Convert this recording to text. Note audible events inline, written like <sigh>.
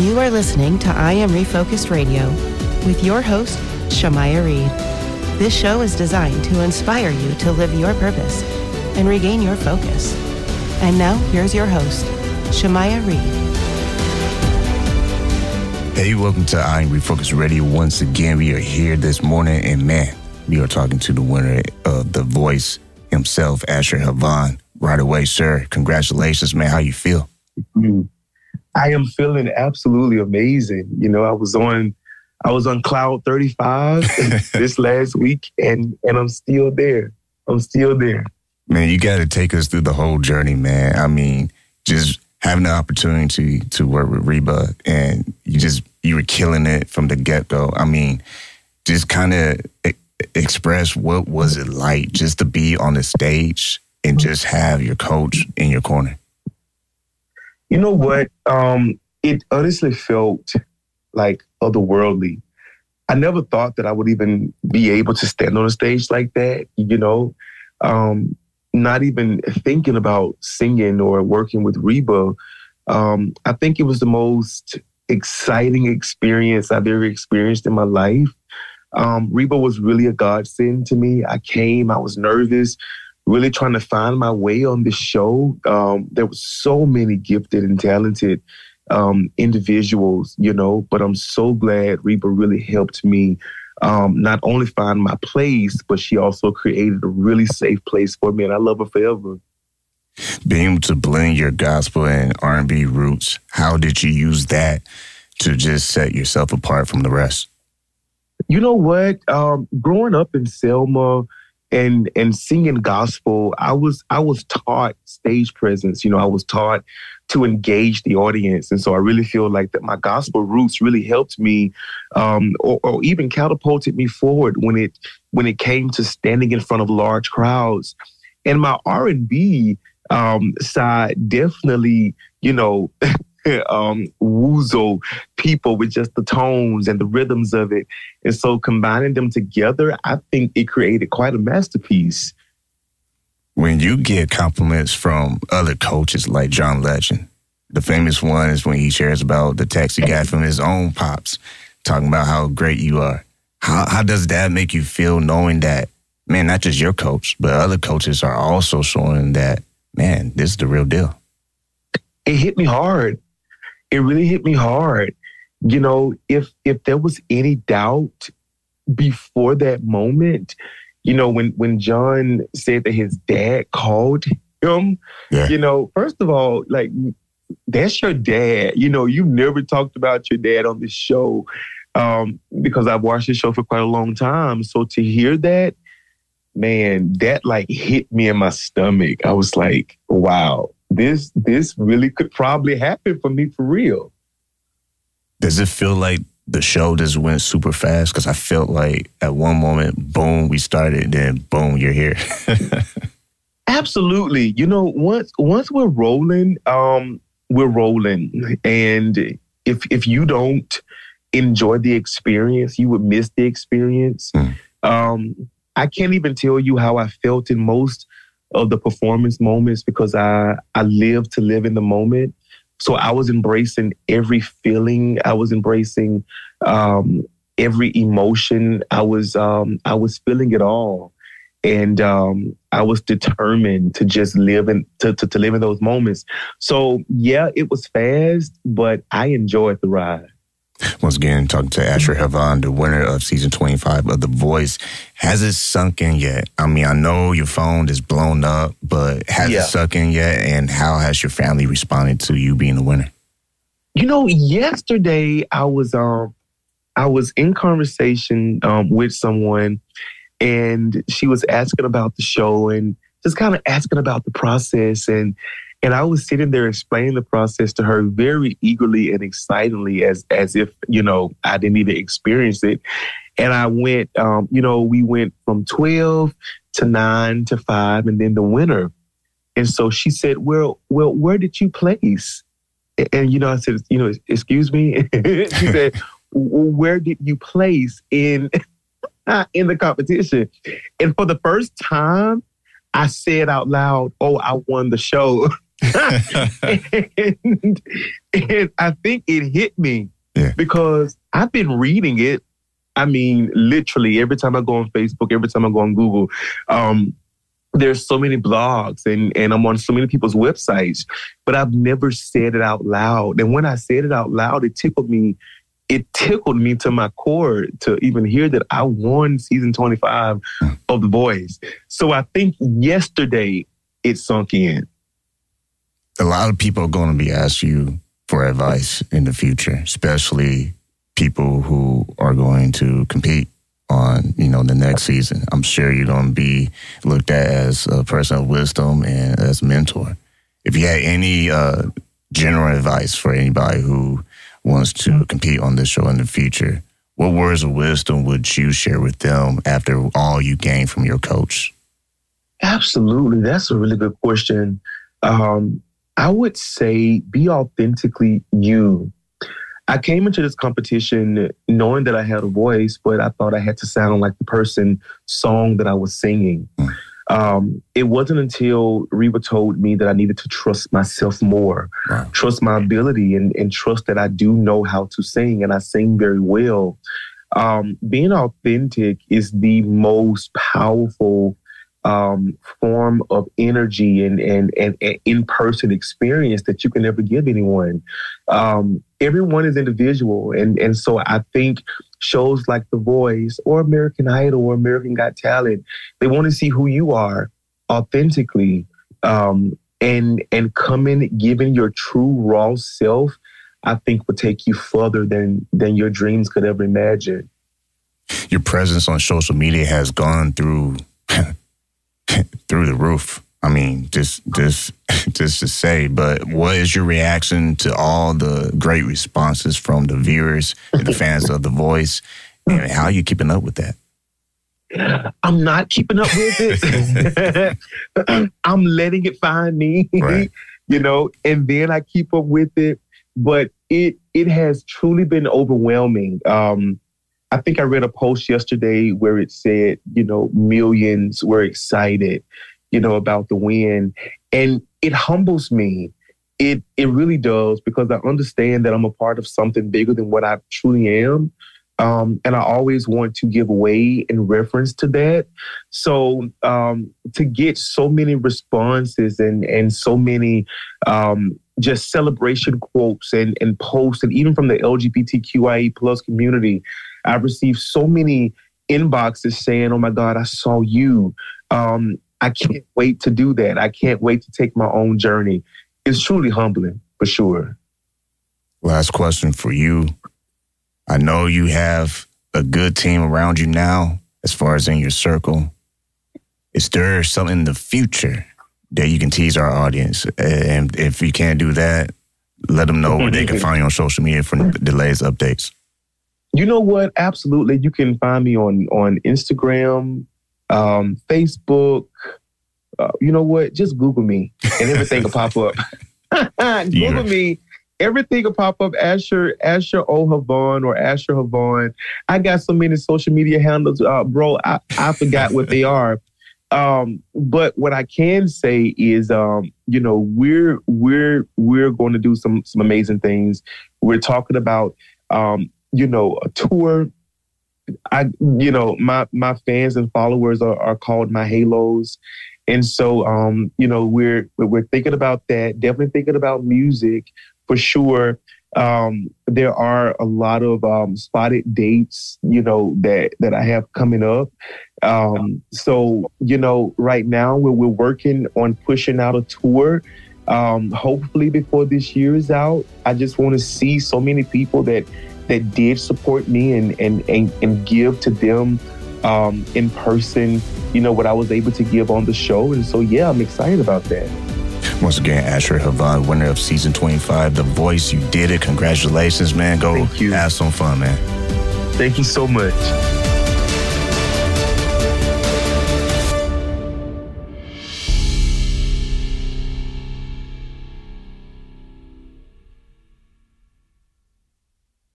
You are listening to I Am Refocused Radio with your host, Shamaya Reed. This show is designed to inspire you to live your purpose and regain your focus. And now, here's your host, Shamaya Reed. Hey, welcome to I Am Refocused Radio. Once again, we are here this morning, and man, we are talking to the winner of The Voice himself, Asher HaVon. Right away, sir. Congratulations, man. How you feel? Mm. I am feeling absolutely amazing. You know, I was on I was on cloud 35 <laughs> this last week and and I'm still there. I'm still there. Man, you got to take us through the whole journey, man. I mean, just having the opportunity to, to work with Reba and you just you were killing it from the get-go. I mean, just kind of express what was it like just to be on the stage and just have your coach in your corner? You know what? Um, it honestly felt like otherworldly. I never thought that I would even be able to stand on a stage like that, you know, um, not even thinking about singing or working with Reba. Um, I think it was the most exciting experience I've ever experienced in my life. Um, Reba was really a godsend to me. I came, I was nervous, really trying to find my way on this show. Um, there were so many gifted and talented um, individuals, you know, but I'm so glad Reba really helped me um, not only find my place, but she also created a really safe place for me, and I love her forever. Being able to blend your gospel and R&B roots, how did you use that to just set yourself apart from the rest? You know what? Um, growing up in Selma, and and singing gospel i was i was taught stage presence you know i was taught to engage the audience. And so i really feel like that my gospel roots really helped me um, or, or, even catapulted me forward when it when it came to standing in front of large crowds. And my r&b um, side definitely you know <laughs> um, woozle people with just the tones and the rhythms of it. And so combining them together, I think it created quite a masterpiece. When you get compliments from other coaches like John Legend, the famous one is when he shares about the text he got from his own pops, talking about how great you are. How, how does that make you feel knowing that, man, not just your coach, but other coaches are also showing that, man, this is the real deal? It hit me hard it really hit me hard. You know, if if there was any doubt before that moment, you know, when when John said that his dad called him, yeah. you know, first of all, like that's your dad. You know, you've never talked about your dad on this show um, because I've watched the show for quite a long time. So to hear that, man, that like hit me in my stomach. I was like, wow, this this really could probably happen for me for real. Does it feel like the show just went super fast? Because I felt like at one moment, boom, we started, then boom, you're here. <laughs> Absolutely. You know, once once we're rolling, um, we're rolling. And if if you don't enjoy the experience, you would miss the experience. Mm. Um, I can't even tell you how I felt in most of the performance moments because I I live to live in the moment. So I was embracing every feeling. I was embracing um, every emotion. I was um, I was feeling it all, and um, I was determined to just live in to, to, to live in those moments. So yeah, it was fast, but I enjoyed the ride. Once again, talking to Asher HaVon, the winner of season 25 of The Voice. Has it sunk in yet? I mean, I know your phone is blown up, but has yeah. it sunk in yet? And how has your family responded to you being the winner? You know, yesterday I was um I was in conversation um, with someone and she was asking about the show and just kind of asking about the process and and I was sitting there explaining the process to her very eagerly and excitedly as as if, you know, I didn't even experience it. And I went, um, you know, we went from 12 to 9 to 5 and then the winner. And so she said, Well, well, where did you place? And, you know, I said, you know, excuse me. <laughs> she said, Where did you place in <laughs> in the competition? And for the first time, I said out loud, Oh, I won the show. <laughs> and, and I think it hit me Yeah. because I've been reading it. I mean, literally every time I go on Facebook, every time I go on Google, um, there's so many blogs and, and I'm on so many people's websites, but I've never said it out loud. And when I said it out loud, it tickled me. It tickled me to my core to even hear that I won season 25 of The Voice. So I think yesterday it sunk in. A lot of people are going to be asking you for advice in the future, especially people who are going to compete on, you know, the next season. I'm sure you're going to be looked at as a person of wisdom and as a mentor. If you had any uh, general advice for anybody who wants to compete on this show in the future, what words of wisdom would you share with them after all you gained from your coach? Absolutely. That's a really good question. Um, I would say be authentically you. I came into this competition knowing that I had a voice, but I thought I had to sound like the person song that I was singing. Mm. Um, it wasn't until Reba told me that I needed to trust myself more, Wow. trust my ability, and, and trust that I do know how to sing, and I sing very well. Um, being authentic is the most powerful um, form of energy and, and, and, and in-person experience that you can ever give anyone. Um, everyone is individual. And, and so I think shows like The Voice or American Idol or American Got Talent, they want to see who you are authentically um, and, and coming, giving your true raw self, I think will take you further than, than your dreams could ever imagine. your presence on social media has gone through <laughs> <laughs> through the roof. I mean, just just <laughs> just to say, but what is your reaction to all the great responses from the viewers and the fans of The Voice? And how are you keeping up with that? I'm not keeping up with it. <laughs> I'm letting it find me, Right. you know, and then I keep up with it. But it it has truly been overwhelming. Um, I think I read a post yesterday where it said, you know, millions were excited, you know, about the win, and it humbles me. It it really does because I understand that I'm a part of something bigger than what I truly am. Um, and I always want to give way in reference to that. So um, to get so many responses and and so many um, just celebration quotes and and posts, and even from the LGBTQIA plus community, I've received so many inboxes saying, "Oh my God, I saw you." Um, I can't wait to do that. I can't wait to take my own journey. It's truly humbling for sure. Last question for you. I know you have a good team around you now, as far as in your circle. Is there something in the future that you can tease our audience? And if you can't do that, let them know where they can <laughs> find you on social media for the latest updates. You know what? Absolutely. You can find me on on Instagram, um, Facebook. Uh, you know what? Just Google me and everything will pop up. <laughs> Google me. Everything will pop up. Asher, Asher O HaVon or Asher HaVon. I got so many social media handles, uh, bro. I, I forgot what they are. Um, but what I can say is, um, you know, we're we're we're going to do some some amazing things. We're talking about, um, you know, a tour. I, you know, my my fans and followers are, are called my halos, and so, um, you know, we're we're thinking about that. Definitely thinking about music for sure. Um, there are a lot of um, spotted dates, you know, that that I have coming up. Um, so, you know, right now we're, we're working on pushing out a tour. Um, hopefully before this year is out. I just want to see so many people that that did support me and and and, and give to them um, in person. You know what I was able to give on the show, and so yeah, I'm excited about that. Once again, Asher HaVon, winner of season 25, The Voice. You did it. Congratulations, man. Go have some fun, man. Thank you so much.